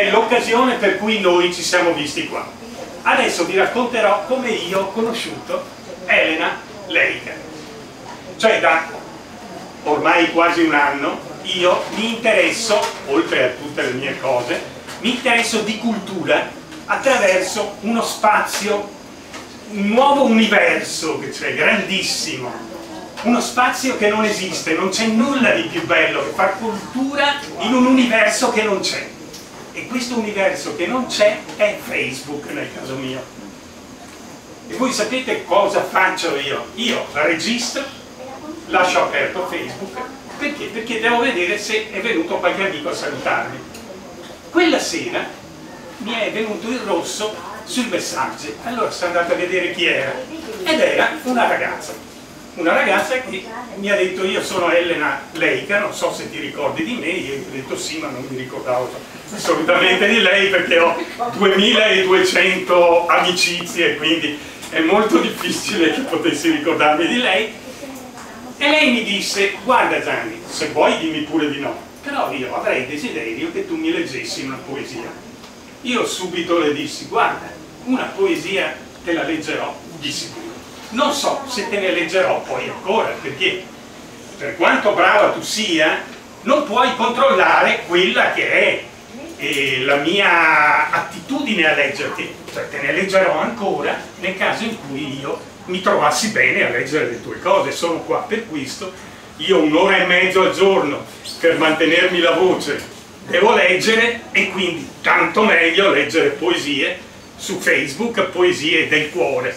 È l'occasione per cui noi ci siamo visti qua. Adesso vi racconterò come io ho conosciuto Elena Leica. Cioè da ormai quasi un anno io mi interesso, oltre a tutte le mie cose, mi interesso di cultura attraverso uno spazio, un nuovo universo che c'è, grandissimo, uno spazio che non esiste, non c'è nulla di più bello che far cultura in un universo che non c'è. E questo universo che non c'è è Facebook nel caso mio. E voi sapete cosa faccio io? Io registro, lascio aperto Facebook, perché? Perché devo vedere se è venuto qualche amico a salutarmi. Quella sera mi è venuto il rosso sui messaggi, allora sono andato a vedere chi era, ed era una ragazza una ragazza che mi ha detto io sono Elena Leica, non so se ti ricordi di me, io gli ho detto sì ma non mi ricordavo assolutamente di lei perché ho 2200 amicizie quindi è molto difficile che potessi ricordarmi di lei e lei mi disse guarda Gianni se vuoi dimmi pure di no però io avrei desiderio che tu mi leggessi una poesia io subito le dissi guarda una poesia te la leggerò di sicuro non so se te ne leggerò poi ancora perché per quanto brava tu sia non puoi controllare quella che è eh, la mia attitudine a leggerti. Cioè te ne leggerò ancora nel caso in cui io mi trovassi bene a leggere le tue cose. Sono qua per questo. Io un'ora e mezzo al giorno per mantenermi la voce. Devo leggere e quindi tanto meglio leggere poesie su Facebook, poesie del cuore